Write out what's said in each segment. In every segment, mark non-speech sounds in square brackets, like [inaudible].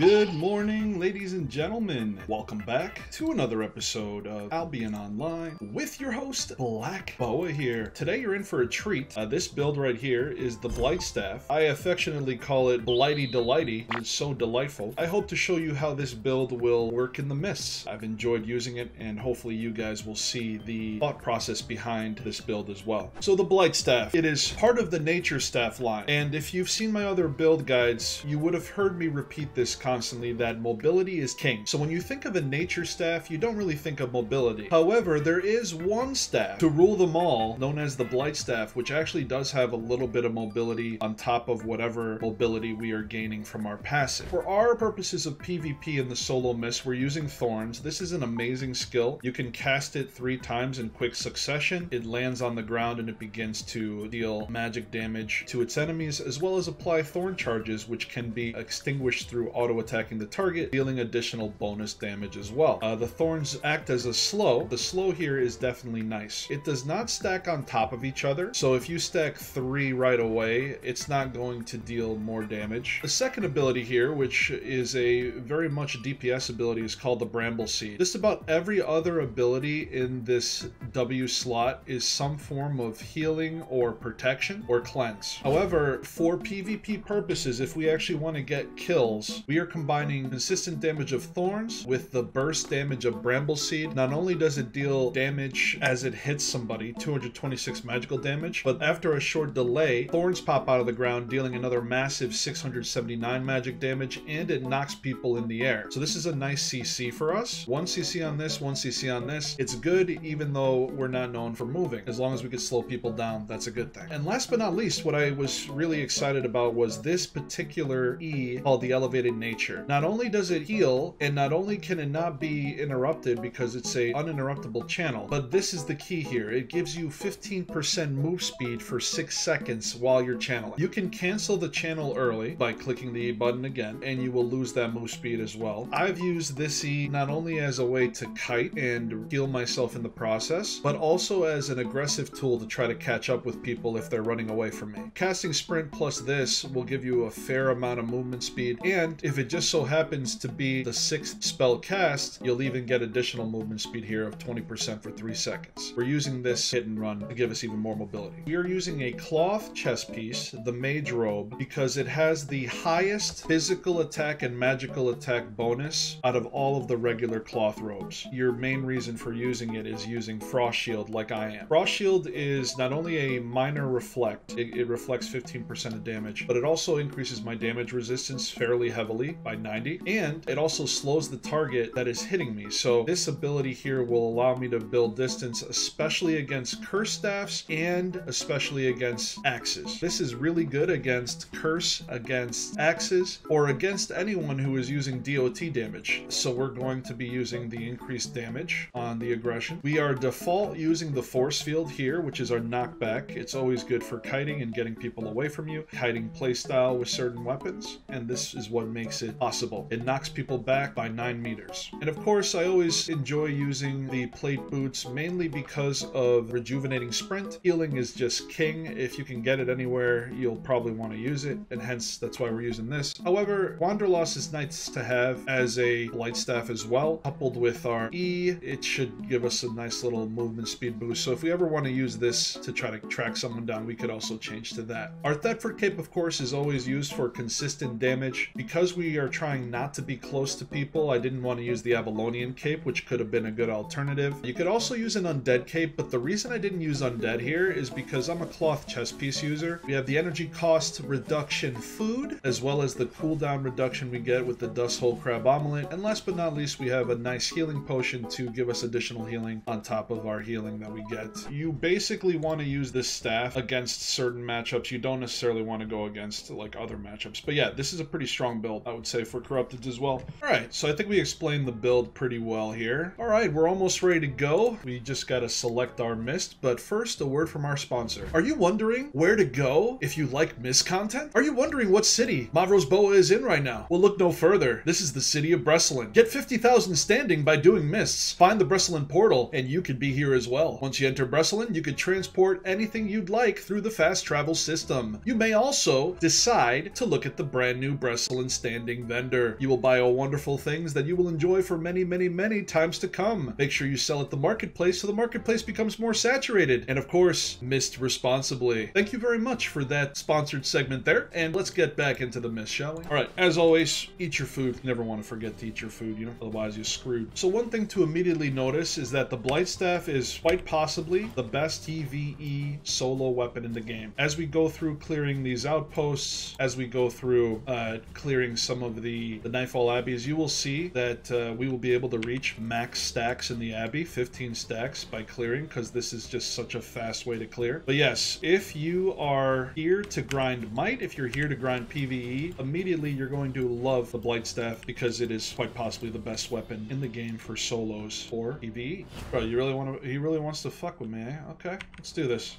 Good morning, ladies and gentlemen. Welcome back to another episode of Albion Online with your host, Black Boa here. Today you're in for a treat. Uh, this build right here is the Blight Staff. I affectionately call it Blighty Delighty. It's so delightful. I hope to show you how this build will work in the mists. I've enjoyed using it and hopefully you guys will see the thought process behind this build as well. So the Blight Staff, it is part of the Nature Staff line. And if you've seen my other build guides, you would have heard me repeat this constantly that mobility is king. So when you think of a nature staff, you don't really think of mobility. However, there is one staff to rule them all, known as the Blight Staff, which actually does have a little bit of mobility on top of whatever mobility we are gaining from our passive. For our purposes of PvP in the solo miss, we're using Thorns. This is an amazing skill. You can cast it three times in quick succession. It lands on the ground and it begins to deal magic damage to its enemies, as well as apply Thorn charges, which can be extinguished through auto attacking the target, dealing additional bonus damage as well. Uh, the thorns act as a slow. The slow here is definitely nice. It does not stack on top of each other, so if you stack three right away, it's not going to deal more damage. The second ability here, which is a very much DPS ability, is called the Bramble Seed. Just about every other ability in this W slot is some form of healing or protection or cleanse. However, for PvP purposes, if we actually want to get kills, we combining consistent damage of Thorns with the burst damage of Bramble Seed. Not only does it deal damage as it hits somebody, 226 magical damage, but after a short delay, Thorns pop out of the ground, dealing another massive 679 magic damage, and it knocks people in the air. So this is a nice CC for us. One CC on this, one CC on this. It's good even though we're not known for moving. As long as we could slow people down, that's a good thing. And last but not least, what I was really excited about was this particular E called the Elevated Nature. Not only does it heal, and not only can it not be interrupted because it's a uninterruptible channel, but this is the key here. It gives you 15% move speed for 6 seconds while you're channeling. You can cancel the channel early by clicking the E button again, and you will lose that move speed as well. I've used this E not only as a way to kite and heal myself in the process, but also as an aggressive tool to try to catch up with people if they're running away from me. Casting Sprint plus this will give you a fair amount of movement speed, and if it just so happens to be the sixth spell cast, you'll even get additional movement speed here of 20% for 3 seconds. We're using this hit and run to give us even more mobility. We are using a cloth chest piece, the Mage Robe, because it has the highest physical attack and magical attack bonus out of all of the regular cloth robes. Your main reason for using it is using Frost Shield like I am. Frost Shield is not only a minor reflect, it, it reflects 15% of damage, but it also increases my damage resistance fairly heavily by 90, and it also slows the target that is hitting me. So this ability here will allow me to build distance, especially against curse staffs and especially against axes. This is really good against curse, against axes, or against anyone who is using DOT damage. So we're going to be using the increased damage on the aggression. We are default using the force field here, which is our knockback. It's always good for kiting and getting people away from you, kiting playstyle with certain weapons, and this is what makes it possible. It knocks people back by 9 meters. And of course, I always enjoy using the plate boots mainly because of rejuvenating sprint. Healing is just king. If you can get it anywhere, you'll probably want to use it, and hence that's why we're using this. However, Wanderlust is nice to have as a blight staff as well. Coupled with our E, it should give us a nice little movement speed boost. So if we ever want to use this to try to track someone down, we could also change to that. Our Thetford Cape, of course, is always used for consistent damage. Because we are trying not to be close to people, I didn't want to use the Avalonian Cape, which could have been a good alternative. You could also use an Undead Cape, but the reason I didn't use Undead here is because I'm a cloth chest piece user. We have the energy cost reduction food, as well as the cooldown reduction we get with the Dust Hole Crab Omelet. And last but not least, we have a nice healing potion to give us additional healing on top of our healing that we get. You basically want to use this staff against certain matchups. You don't necessarily want to go against like other matchups. But yeah, this is a pretty strong build, I would say, for Corrupted as well. All right, so I think we explained the build pretty well here. All right, we're almost ready to go. We just got to select our mist, but first, a word from our sponsor. Are you wondering where to go if you like mist content? Are you wondering what city Mavros Boa is in right now? Well, look no further. This is the city of Brecilien. Get 50,000 standing by doing mists. Find the Brecilien portal, and you could be here as well. Once you enter Brecilien, you could transport anything you'd like through the fast travel system. You may also decide to look at the brand new Brecilien standing vendor. You will buy all wonderful things that you will enjoy for many, many, many times to come. Make sure you sell at the marketplace so the marketplace becomes more saturated. And of course, mist responsibly. Thank you very much for that sponsored segment there. And let's get back into the mist, shall we? All right, as always, eat your food. Never want to forget to eat your food, you know, otherwise you're screwed. So one thing to immediately notice is that the Blightstaff is quite possibly the best PvE solo weapon in the game. As we go through clearing these outposts, as we go through uh, clearing some of the, the Nightfall Abbeys, you will see that uh, we will be able to reach max stacks in the Abbey, 15 stacks by clearing, because this is just such a fast way to clear. But yes, if you are here to grind Might, if you're here to grind PvE, immediately you're going to love the Blightstaff because it is quite possibly the best weapon in the game for solos or PvE. Bro, you really want to, he really wants to fuck with me, eh? Okay, let's do this.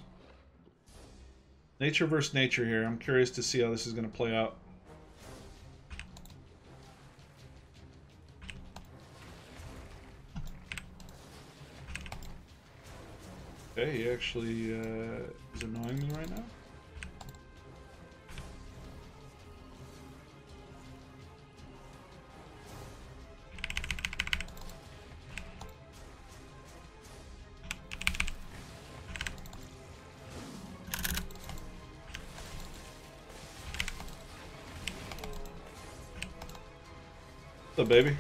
Nature versus nature here. I'm curious to see how this is going to play out. Okay, he actually uh, is annoying me right now. Baby?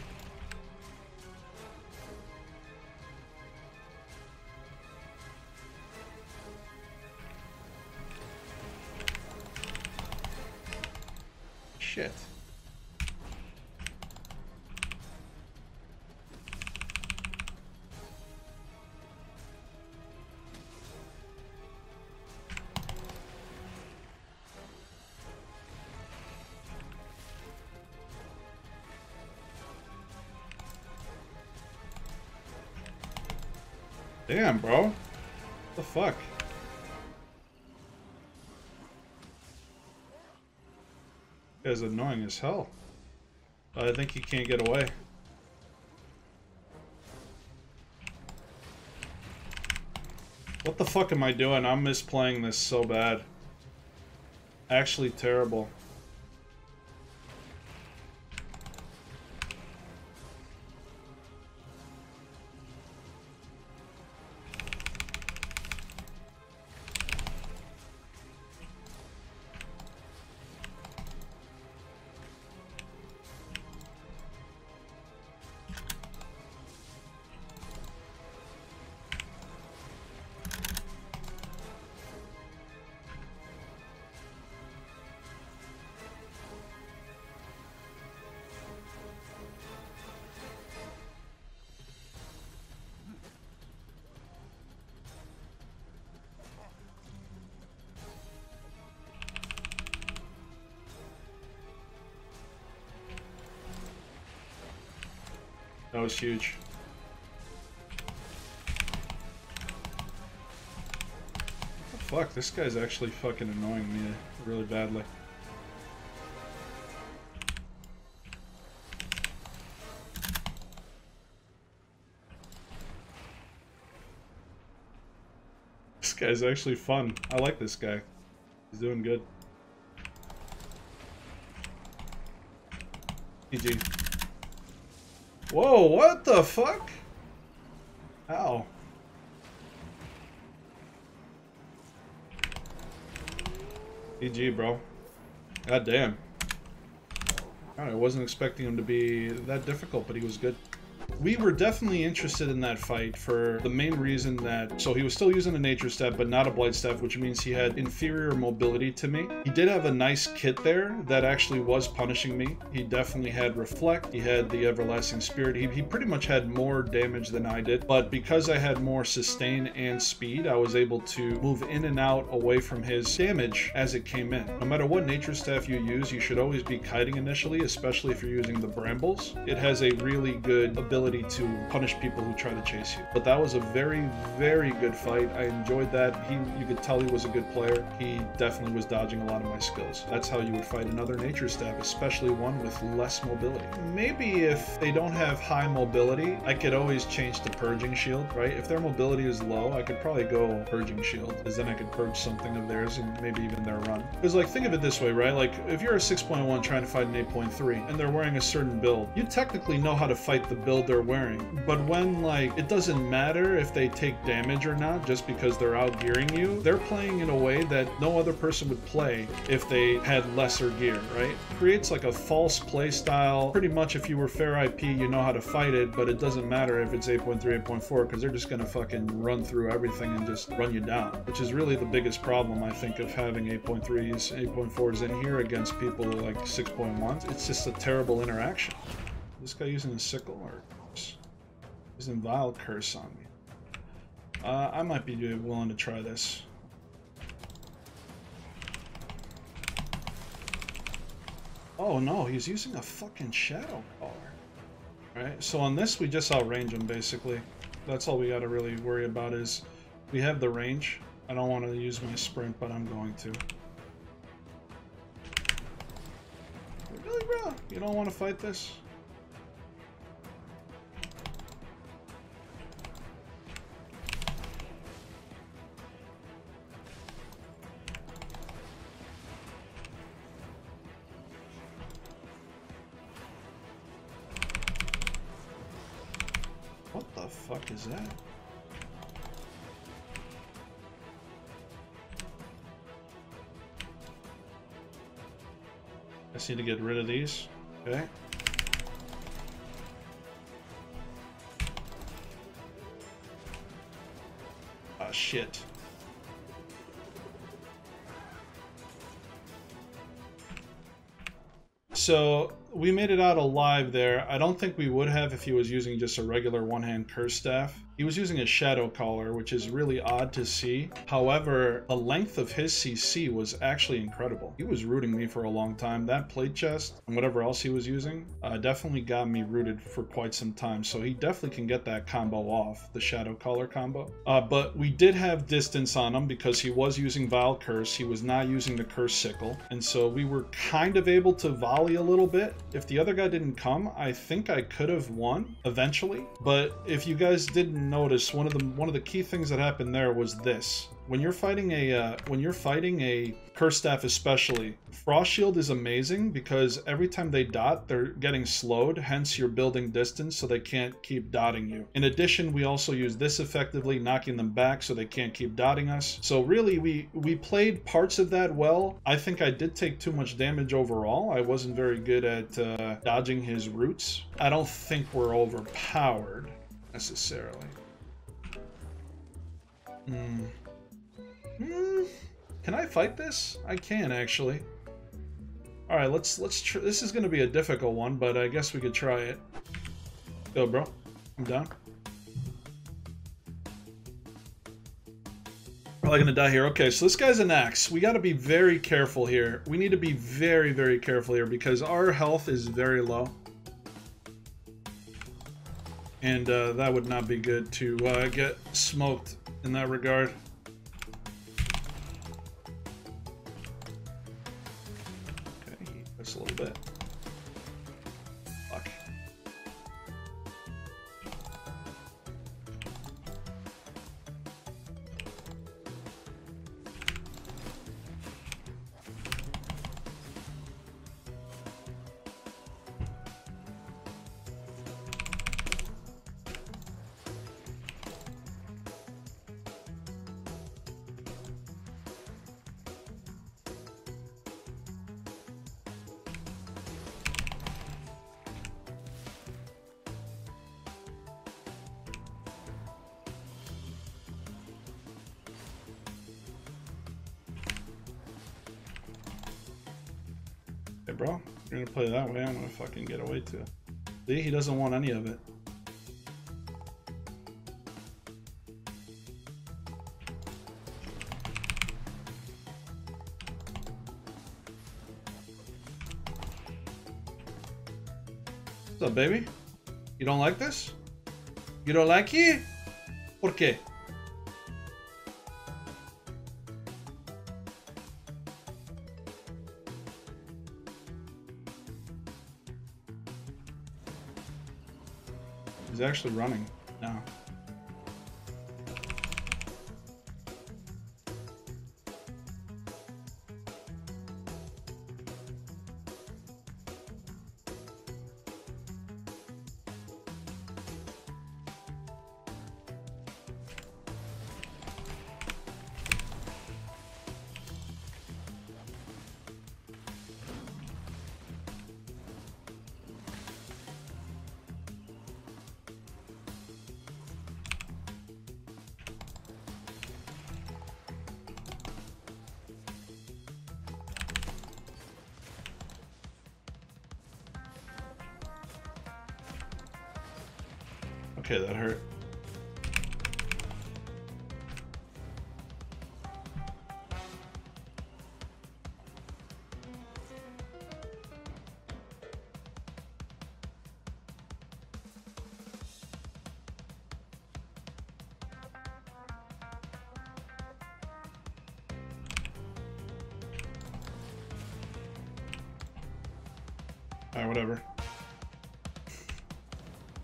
Damn, bro. What the fuck? Guy's annoying as hell. I think he can't get away. What the fuck am I doing? I'm misplaying this so bad. Actually terrible. That was huge. fuck, this guy's actually fucking annoying me really badly. This guy's actually fun. I like this guy. He's doing good. GG. Whoa, what the fuck? How? GG, bro. God damn. I wasn't expecting him to be that difficult, but he was good we were definitely interested in that fight for the main reason that so he was still using a nature staff but not a blight staff which means he had inferior mobility to me. He did have a nice kit there that actually was punishing me. He definitely had reflect. He had the everlasting spirit. He, he pretty much had more damage than i did but because i had more sustain and speed i was able to move in and out away from his damage as it came in. No matter what nature staff you use you should always be kiting initially especially if you're using the brambles. It has a really good ability ability to punish people who try to chase you. But that was a very, very good fight. I enjoyed that. He, you could tell he was a good player. He definitely was dodging a lot of my skills. That's how you would fight another nature staff, especially one with less mobility. Maybe if they don't have high mobility, I could always change to purging shield, right? If their mobility is low, I could probably go purging shield, because then I could purge something of theirs and maybe even their run. Because like think of it this way, right? Like if you're a 6.1 trying to fight an 8.3 and they're wearing a certain build, you technically know how to fight the build they're wearing. But when like it doesn't matter if they take damage or not just because they're outgearing you, they're playing in a way that no other person would play if they had lesser gear, right? Creates like a false play style. Pretty much if you were fair IP, you know how to fight it, but it doesn't matter if it's 8.3, 8.4 because they're just gonna fucking run through everything and just run you down, which is really the biggest problem I think of having 8.3s, 8.4s in here against people like 6.1s. It's just a terrible interaction. This guy using a sickle or using vile curse on me. Uh, I might be willing to try this. Oh no, he's using a fucking shadow caller. Right, so on this we just outrange him basically. That's all we gotta really worry about is we have the range. I don't want to use my sprint, but I'm going to. Really, bro? You don't want to fight this? I just need to get rid of these. Okay. Ah, shit. So we made it out alive there. I don't think we would have if he was using just a regular one-hand curse staff. He was using a shadow caller, which is really odd to see. However, the length of his CC was actually incredible. He was rooting me for a long time. That plate chest and whatever else he was using uh, definitely got me rooted for quite some time. So he definitely can get that combo off, the shadow caller combo. Uh, but we did have distance on him because he was using Vile Curse. He was not using the Curse Sickle. And so we were kind of able to volley a little bit. If the other guy didn't come, I think I could have won eventually. But if you guys didn't notice, one of the one of the key things that happened there was this. When you're fighting a uh, when you're fighting a curse staff especially, frost shield is amazing because every time they dot, they're getting slowed. Hence, you're building distance so they can't keep dotting you. In addition, we also use this effectively, knocking them back so they can't keep dotting us. So really, we we played parts of that well. I think I did take too much damage overall. I wasn't very good at uh, dodging his roots. I don't think we're overpowered necessarily. Hmm. Hmm. Can I fight this? I can actually. All right, let's let's. Tr this is going to be a difficult one, but I guess we could try it. Go, bro. I'm down. Probably gonna die here. Okay, so this guy's an axe. We got to be very careful here. We need to be very, very careful here because our health is very low. And uh, that would not be good to uh, get smoked in that regard. Bro, you're gonna play that way, I'm gonna fucking get away too. See, he doesn't want any of it. What's up, baby? You don't like this? You don't like it? ¿Por qué? He's actually running Okay, that hurt.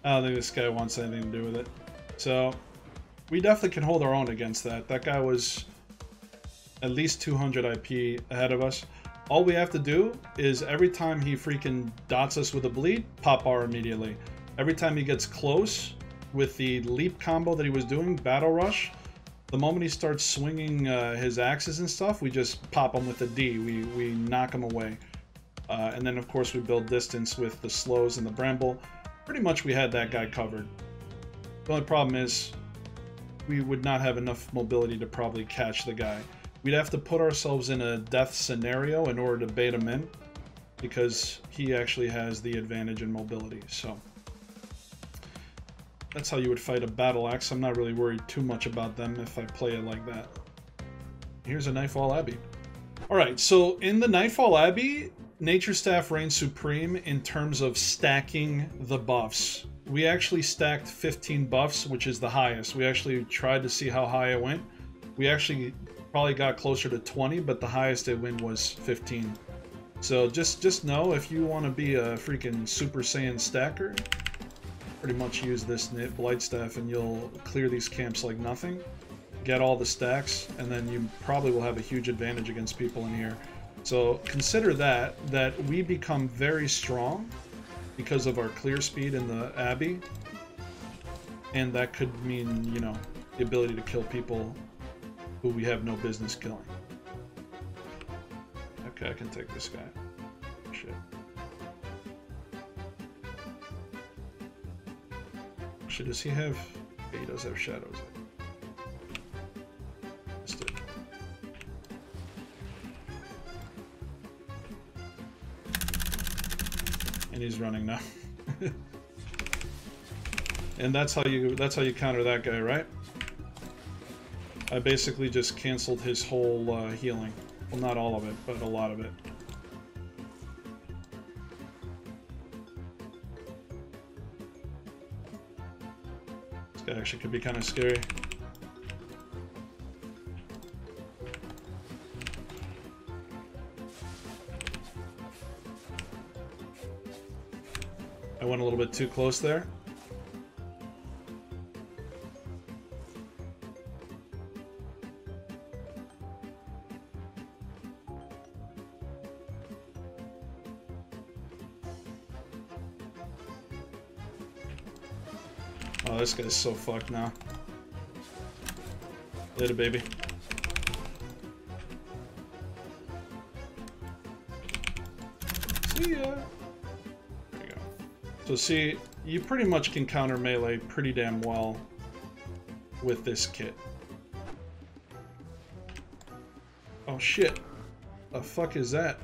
I don't think this guy wants anything to do with it. So, we definitely can hold our own against that. That guy was at least 200 IP ahead of us. All we have to do is every time he freaking dots us with a bleed, pop R immediately. Every time he gets close with the leap combo that he was doing, Battle Rush, the moment he starts swinging uh, his axes and stuff, we just pop him with a D. We, we knock him away. Uh, and then, of course, we build distance with the slows and the bramble. Pretty much we had that guy covered. The only problem is we would not have enough mobility to probably catch the guy. We'd have to put ourselves in a death scenario in order to bait him in because he actually has the advantage in mobility. So that's how you would fight a battle axe. I'm not really worried too much about them if I play it like that. Here's a Nightfall Abbey. Alright, so in the Nightfall Abbey, Nature Staff reigns supreme in terms of stacking the buffs. We actually stacked 15 buffs, which is the highest. We actually tried to see how high it went. We actually probably got closer to 20, but the highest it went was 15. So just just know if you want to be a freaking Super Saiyan stacker, pretty much use this Blight Staff and you'll clear these camps like nothing. Get all the stacks, and then you probably will have a huge advantage against people in here. So consider that, that we become very strong because of our clear speed in the Abbey. And that could mean, you know, the ability to kill people who we have no business killing. Okay, I can take this guy. Shit. Shit, does he have... He does have shadows. And he's running now. [laughs] and that's how you that's how you counter that guy, right? I basically just canceled his whole uh, healing. Well, not all of it, but a lot of it. This guy actually could be kind of scary. Too close there. Oh, this guy's so fucked now. Later, baby. See, you pretty much can counter melee pretty damn well with this kit. Oh shit. The fuck is that?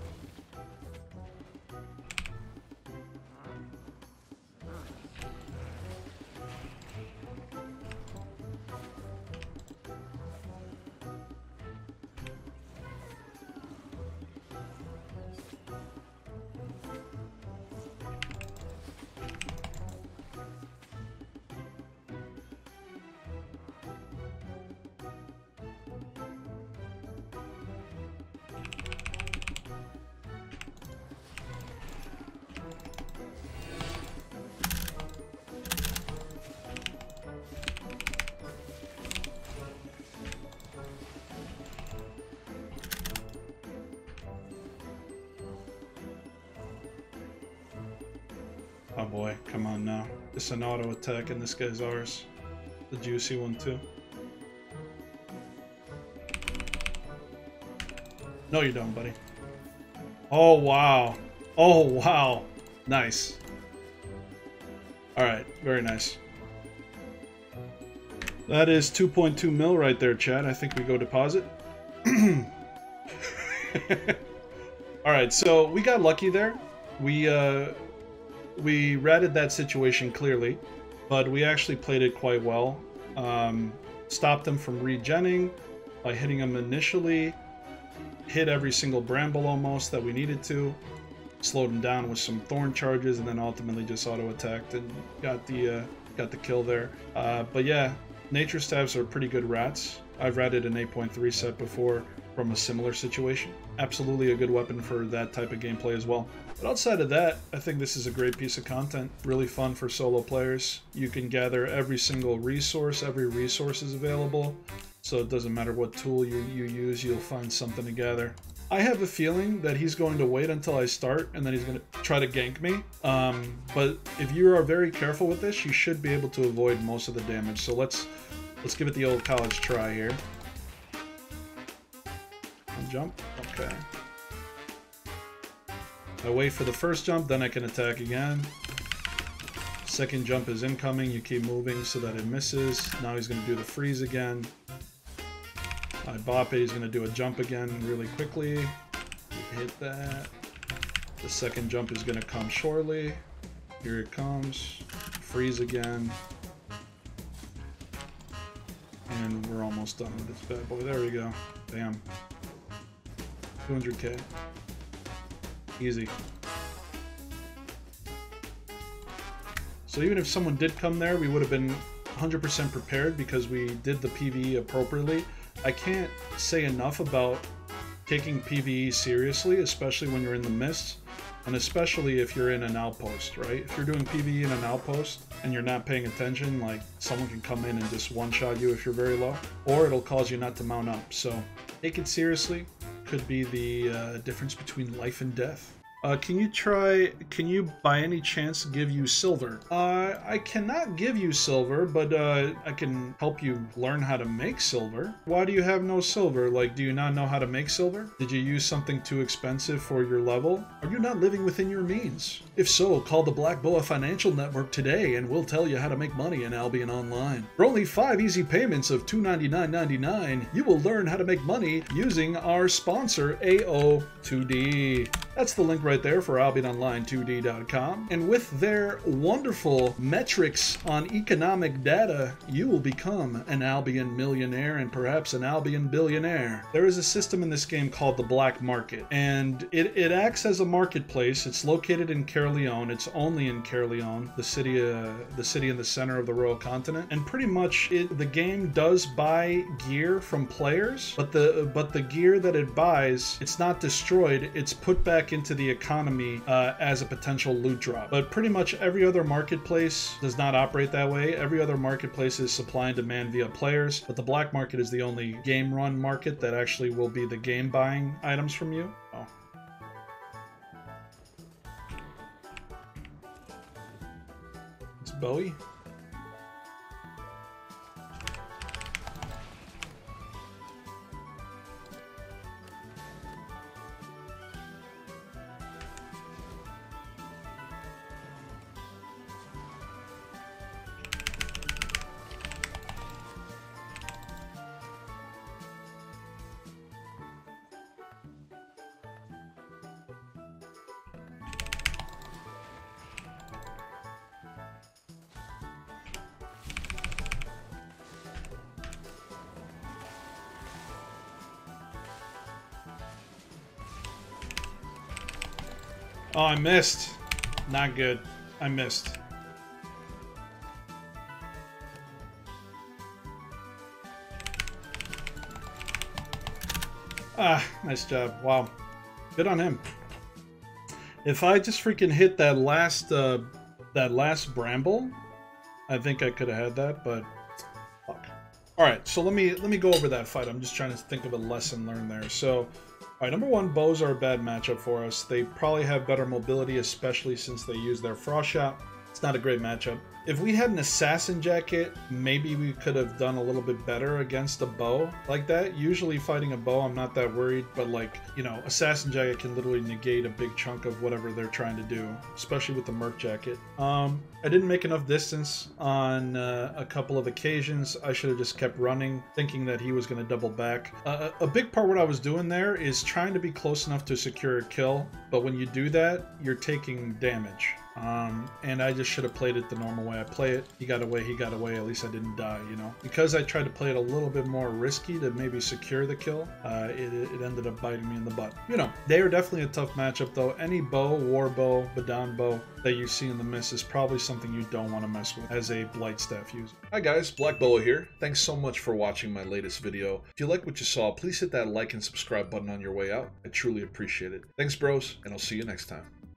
Come on now. It's an auto attack and this guy's ours. The juicy one too. No, you don't, buddy. Oh, wow. Oh, wow. Nice. Alright, very nice. That is 2.2 mil right there, Chad. I think we go deposit. [clears throat] Alright, so we got lucky there. We, uh, we ratted that situation clearly, but we actually played it quite well. Um, stopped them from regenning by hitting them initially, hit every single bramble almost that we needed to, slowed them down with some thorn charges, and then ultimately just auto attacked and got the uh, got the kill there. Uh, but yeah, nature staves are pretty good rats. I've ratted an 8.3 set before from a similar situation. Absolutely a good weapon for that type of gameplay as well. But outside of that, I think this is a great piece of content. Really fun for solo players. You can gather every single resource, every resource is available. So it doesn't matter what tool you, you use, you'll find something to gather. I have a feeling that he's going to wait until I start and then he's going to try to gank me. Um, but if you are very careful with this, you should be able to avoid most of the damage. So let's let's give it the old college try here. Jump. Okay. I wait for the first jump, then I can attack again. Second jump is incoming, you keep moving so that it misses. Now he's going to do the freeze again. I bop it, he's going to do a jump again really quickly. Hit that. The second jump is going to come shortly. Here it comes. Freeze again. And we're almost done with this bad boy. There we go. Bam. 200k. Easy. So even if someone did come there, we would have been 100% prepared because we did the PvE appropriately. I can't say enough about taking PvE seriously, especially when you're in the mist, and especially if you're in an outpost, right? If you're doing PvE in an outpost and you're not paying attention, like someone can come in and just one-shot you if you're very low, or it'll cause you not to mount up. So take it seriously. Could be the uh, difference between life and death. Uh, can you try, can you by any chance give you silver? Uh, I cannot give you silver, but uh, I can help you learn how to make silver. Why do you have no silver? Like, do you not know how to make silver? Did you use something too expensive for your level? Are you not living within your means? If so, call the Black Boa Financial Network today and we'll tell you how to make money in Albion Online. For only five easy payments of $299.99, you will learn how to make money using our sponsor, AO2D. That's the link right there for AlbionOnline2D.com. And with their wonderful metrics on economic data, you will become an Albion millionaire and perhaps an Albion billionaire. There is a system in this game called the Black Market, and it, it acts as a marketplace. It's located in Caerleon. It's only in Caerleon, the city, uh, the city in the center of the Royal Continent. And pretty much, it, the game does buy gear from players, but the but the gear that it buys, it's not destroyed. It's put back into the economy uh, as a potential loot drop. But pretty much every other marketplace does not operate that way. Every other marketplace is supply and demand via players, but the black market is the only game run market that actually will be the game buying items from you. Oh. It's Bowie. Oh, I missed. Not good. I missed. Ah, nice job. Wow. Good on him. If I just freaking hit that last, uh, that last bramble, I think I could have had that, but fuck. All right, so let me let me go over that fight. I'm just trying to think of a lesson learned there. So Alright, number one, bows are a bad matchup for us. They probably have better mobility, especially since they use their Frost Shot. It's not a great matchup. If we had an assassin jacket, maybe we could have done a little bit better against a bow like that. Usually fighting a bow, I'm not that worried, but like, you know, assassin jacket can literally negate a big chunk of whatever they're trying to do, especially with the merc jacket. Um, I didn't make enough distance on uh, a couple of occasions. I should have just kept running, thinking that he was going to double back. Uh, a big part what I was doing there is trying to be close enough to secure a kill, but when you do that, you're taking damage. Um, and I just should have played it the normal way I play it. He got away, he got away, at least I didn't die, you know? Because I tried to play it a little bit more risky to maybe secure the kill, uh, it, it ended up biting me in the butt. You know, they are definitely a tough matchup though. Any bow, war bow, Badon bow that you see in the mist is probably something you don't want to mess with as a Blightstaff user. Hi guys, Black Boa here. Thanks so much for watching my latest video. If you like what you saw, please hit that like and subscribe button on your way out. I truly appreciate it. Thanks bros, and I'll see you next time.